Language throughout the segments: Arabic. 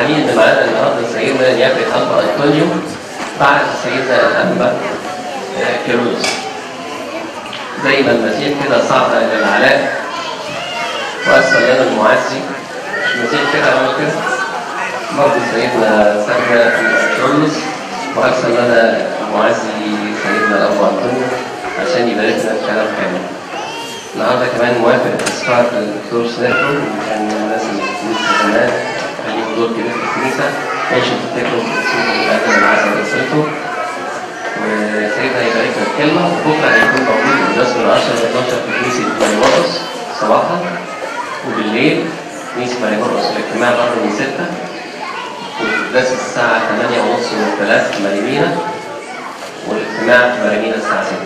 فرحانين ان معانا النهارده سيدنا نيافه الانبا انطونيو بعد سيدنا الانبا آه، كيرلس زي ما المسيح كده صعد إلى العلاء. وارسل لنا المعزي. مش المسيح كده عمل كده. برضه سيدنا سيدنا كيرلس وارسل لنا المعزي سيدنا الانبا انطونيو عشان يباركنا الكلام كامل. النهارده كمان موافق تذكار الدكتور سناتو اللي كان من الناس اللي في دور كبير في الكنيسة. عيشوا تفتكروا اسمه بقدم العسل رسالته وسيدنا هيباركنا الكلمة وبكره هيكون موجود من 10 ل 12 في كنيسة ماريمورس صباحا وبالليل كنيسة ماريمورس الاجتماع برضه من 6 والقداس الساعة 8 ونص 3 في ماريمينا. والاجتماع في ماريمينا الساعة 6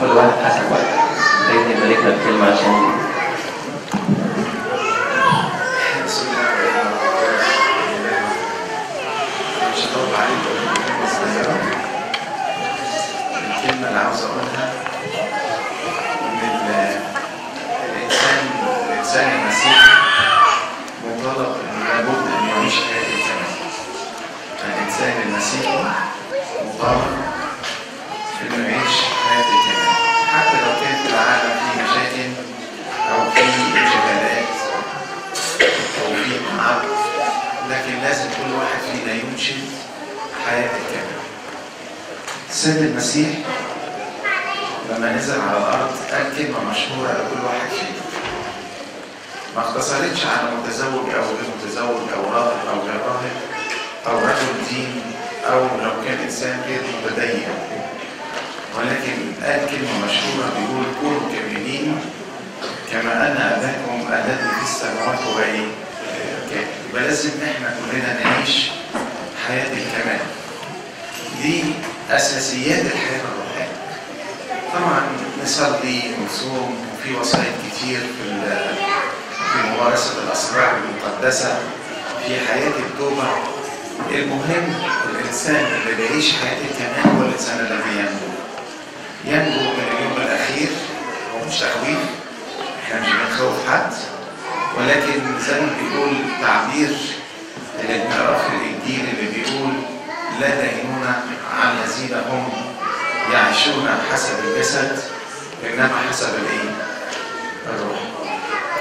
كل واحد حسب وقته. سيدنا يباركنا الكلمة عشان بسم الله الرحمن الرحيم. مش هطول عليكم كلمة صغيرة. الكلمة اللي عاوز أقولها إن ال- الإنسان الإنسان المسيحي مطالب إن لابد أن يعيش حياة الكمال. الإنسان المسيحي مطالب إنه يعيش حياة الكمال. حتى لو كان في العالم في مشاكل أو في انشغالات أو في تعب لكن لازم كل واحد فينا ينشد حياة الكامل. السيد المسيح لما نزل على الأرض قال كلمة مشهورة لكل واحد فينا. ما اقتصرتش على متزوج أو غير متزوج أو راهب أو غير راهب أو رجل دين أو لو كان إنسان غير متدين. ولكن قال كلمة مشهورة بيقول كونوا كاملين كما أن أباكم الذي في السماوات؟ كامل. يبقى لازم إحنا كلنا نعيش حياة الكمال. دي أساسيات الحياة الروحية. طبعا نصلي ونصوم وفي وسائل كتير في في ممارسة الأسرار المقدسة في حياة التوبة. المهم الإنسان اللي بيعيش حياة الكمال هو الإنسان الذي ينجو. ينجو من اليوم الأخير هو مش تخويف إحنا مش بنخوف حد ولكن زي ما بيقول تعبير اللي بنقراه في الإنجيل اللي بيقول لا دينون على الذين هم يعيشون حسب الجسد انما حسب الايه؟ الروح.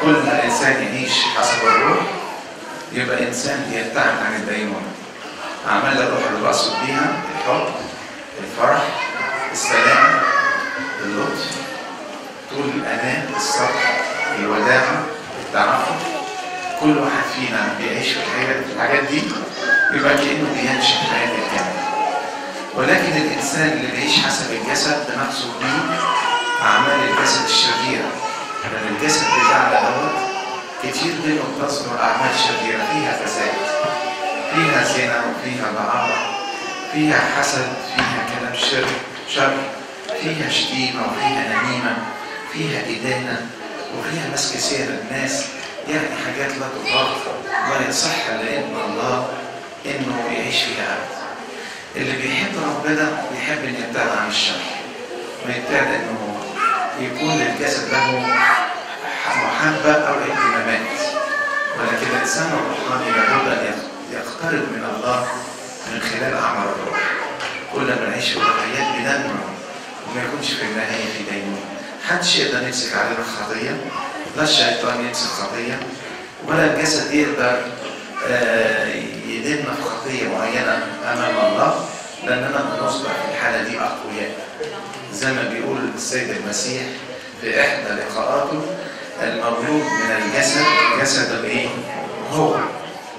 كل ما الانسان يعيش حسب الروح يبقى إنسان يبتعد عن الدينونه. أعمال الروح اللي بقصد بيها الحب، الفرح، السلام، اللطف، طول الأمان الصبر الوداعة التعفف كل واحد فينا بيعيش في الحاجات دي يبقى كأنه بينشئ حياة الكامل ولكن الإنسان اللي بيعيش حسب الجسد بنقصد بيه أعمال الجسد الشريرة. لأن الجسد بتاعنا دوت كتير منه بتصدر أعمال شريرة فيها فساد فيها زنا وفيها ضعارة فيها حسد فيها كلام شر شر. فيها شتيمة وفيها نميمة فيها إدانة وفيها مسك سير الناس. يعني حاجات لا تطاق لا يصح لابن الله إنه يعيش فيها أبدا. اللي بيحب ربنا بيحب إنه يبتعد عن الشر. ما يبتعد إنه يكون للجسد له محبة أو اهتمامات. ولكن الإنسان الروحاني لابد أن يقترب من الله من خلال أعمال الروح. كل ما نعيش في الحياة بننمو وما يكونش في النهاية في دينونة محدش يقدر يمسك علينا خطية لا الشيطان يمسك خطية ولا الجسد يقدر آه، يدلنا في خطية معينة أمام الله. لأننا بنصبح في الحالة دي أقوياء زي ما بيقول السيد المسيح في إحدى لقاءاته المولود من الجسد جسد الإيه؟ هو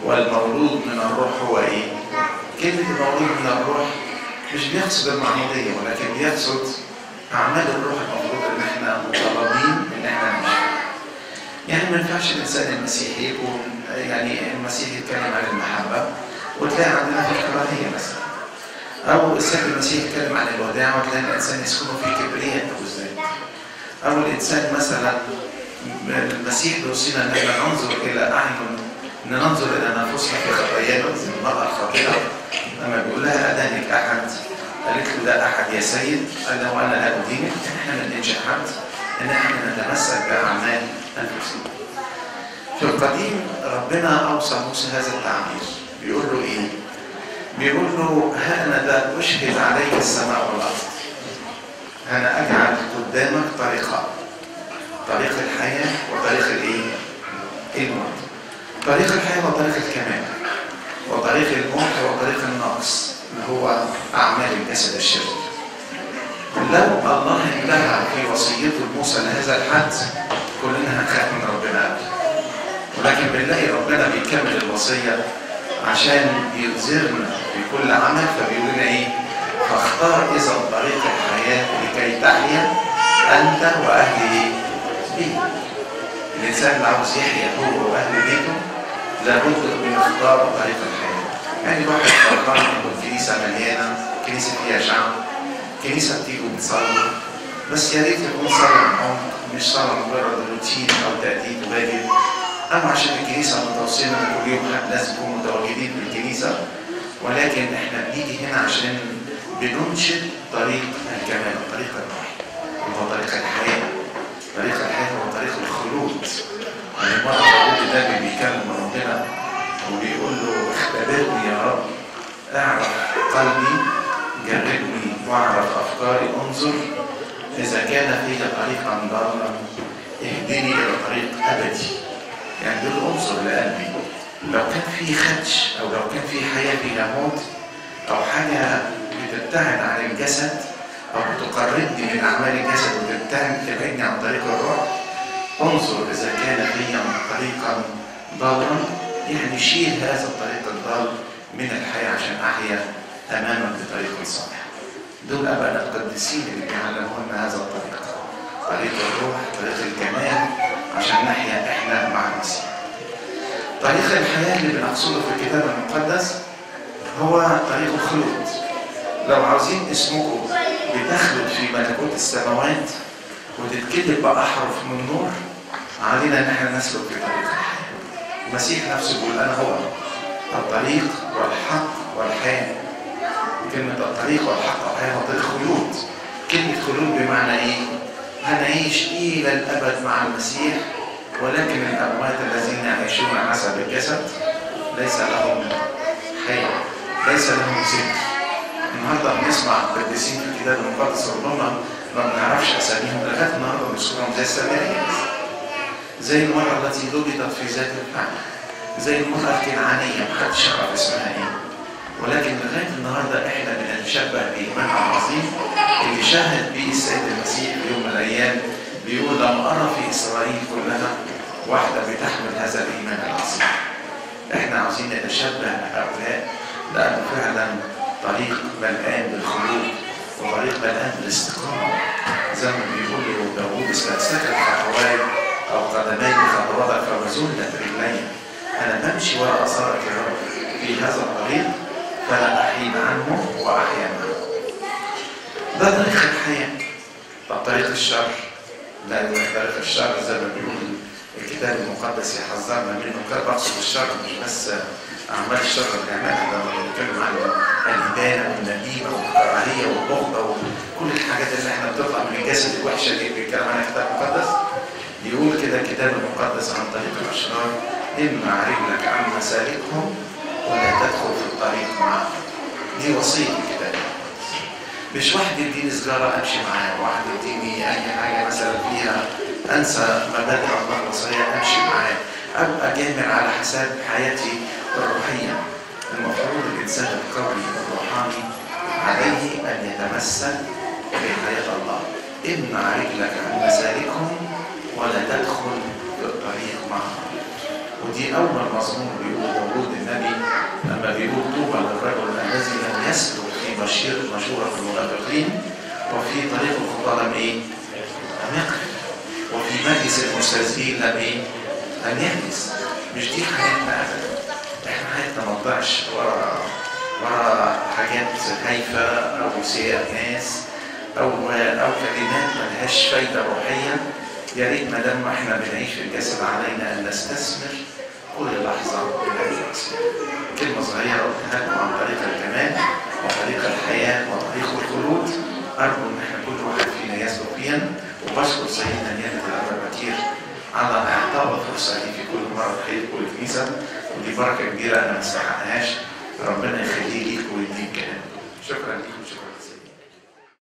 والمولود من الروح هو إيه؟ كلمة المولود من الروح مش بيقصد المعمودية ولكن بيقصد أعمال الروح المفروض إن إحنا مطالبين إن إحنا نعيشها. يعني ما ينفعش الإنسان المسيحي يكون يعني المسيح يتكلم عن المحبة وتلاقي عندنا في الكراهية مثلا. أو السيد المسيح يتكلم عن الوداع وتلاقي الإنسان يسكن في كبرياء أو الذات. أو الإنسان مثلا المسيح بيوصينا إن إحنا ننظر إلى أعين إن ننظر إلى أنفسنا في خطايانا زي المرأة الخاطئة لما بيقول لها أدانك أحد قالت له ده أحد يا سيد قال له أنا لا أدينك إحنا ما ندينش حد إن إحنا نتمسك بأعمال أنفسنا في القديم ربنا أوصى موسى هذا التعبير بيقول له إيه؟ بيقول له ها أنا ذا أشهد عليك السماء والأرض. أنا أجعل قدامك طريقان طريق الحياة وطريق الإيه؟ الموت. طريق الحياة وطريق الكمال. وطريق الموت هو طريق النقص. اللي هو أعمال الجسد الشرير. لو الله انتهى في وصيته لموسى لهذا الحد كلنا هنخاف من ربنا. ولكن بنلاقي ربنا بيكمل الوصية. عشان يلزمنا في كل عمل فبيقول لنا إيه؟ فاختار إذا طريق الحياة لكي تحيا أنت واهل بيتك. الإنسان اللي عاوز يحيا هو واهل بيته لابد من اختار طريق الحياة. يعني واحد فرحان ان الكنيسه مليانة، كنيسة فيها شعب، كنيسة بتيجوا بتصلوا بس يا ريت يكون صلاة عمق مش صلاة مجرد روتين أو تاديب واجب أما عشان الكنيسة متوصلة إن كل يوم ناس يكونوا متواجدين في الكنيسة ولكن إحنا بنيجي هنا عشان بننشد طريق الكمال طريق الروح اللي هو طريق الحياة. طريق الحياة هو طريق الخلود. يعني مرة داود النبي بيكلم ربنا وبيقول له اختبرني يا رب اعرف قلبي جربني واعرف أفكاري انظر إذا كان في طريقا ضالا اهدني إلى طريق أبدي. يعني دول عنصر لقلبي. لو كان في خدش أو لو كان في حياة فيها موت أو حاجة بتبتعد عن الجسد أو بتقربني من أعمال الجسد وتبتعد تبعدني عن طريق الروح انظر إذا كان فيا طريقا ضالا يعني شيل هذا الطريق الضال من الحياة عشان أحيا امامك بطريق صالح دول ابائنا القديسين اللي بيعلمونا هذا الطريق. طريق الروح طريق الكمال عشان نحيا إحنا مع المسيح. طريق الحياة اللي بنقصده في الكتاب المقدس هو طريق الخلود. لو عاوزين اسمكم بتخلد في ملكوت السماوات وتتكتب بأحرف من نور علينا إن إحنا نسلك في طريق الحياة. المسيح نفسه يقول أنا هو الطريق والحق والحياة. كلمة الطريق والحق والحياة هو طريق خلود. كلمة خلود بمعنى إيه؟ هنعيش إلى الأبد مع المسيح ولكن الأموات الذين يعيشون حسب الجسد ليس لهم حياة ليس لهم ذكر. النهارده بنسمع القديسين في الكتاب المقدس ربما ما بنعرفش أساميهم لغاية النهارده بنذكرهم زي السامريين. زي المرأة التي ضبطت في ذات الفعل زي المرأة الكنعانية محدش يعرف اسمها إيه. ولكن لغاية النهارده إحنا بنتشبه بايمانها العظيم اللي شاهد به السيد المسيح في يوم من الأيام بيقول لم أرى في إسرائيل كلها واحدة بتحمل هذا الإيمان العظيم. إحنا عاوزين نتشبه بهؤلاء لأنه فعلا طريق ملآن بالخلود وطريق ملآن بالاستقامة. زي ما بيقول داوود قد سكت خطواي أو قدمي خطواتك فبزلت رجلي. أنا بمشي وراء اثارك يا رب في هذا الطريق فلا أحيد عنه وأحيا معه. ده طريق الحياة. طب طريق الشر لأن طريق الشر زي ما بيقول الكتاب المقدس يحذرنا منه كان بقصد الشر مش بس أعمال الشر اللي بنعملها لما بنتكلم عن الإدانة والنميمة والكراهية والبغضة وكل الحاجات اللي إحنا بتطلع من الجسد الوحشة اللي بيتكلم عنها الكتاب المقدس يقول كده الكتاب المقدس عن طريق الأشرار امنع رجلك عن مسالكهم ولا تدخل في الطريق معه دي وصية الكتاب مش واحد يديني سجارة أمشي معاه واحد يديني أي حاجة مثلا فيها أنسى مبادئ الله الوصية أمشي معاه. أبقى جامع على حساب حياتي الروحية. المفروض الإنسان القوي الروحاني عليه أن يتمسك بحياة الله. امنع رجلك عن مسالكهم ولا تدخل في الطريق معهم ودي أول مضمون بيقول داوود النبي بيقول طوبى للرجل الذي لم يسلك في مشير مشورة المنافقين وفي طريق الخطى لم إيه؟ لم يقف وفي مجلس المستهزئين لم إيه؟ لم يجلس مش دي حياتنا أبدا إحنا حياتنا ما تضيعش ورا ورا حاجات هايفة أو سيئة ناس أو أو كلمات ملهاش فايدة روحية يا ريت ما دام إحنا بنعيش في الجسد علينا أن نستثمر كل الاسئله. كلمة صغيرة قلتها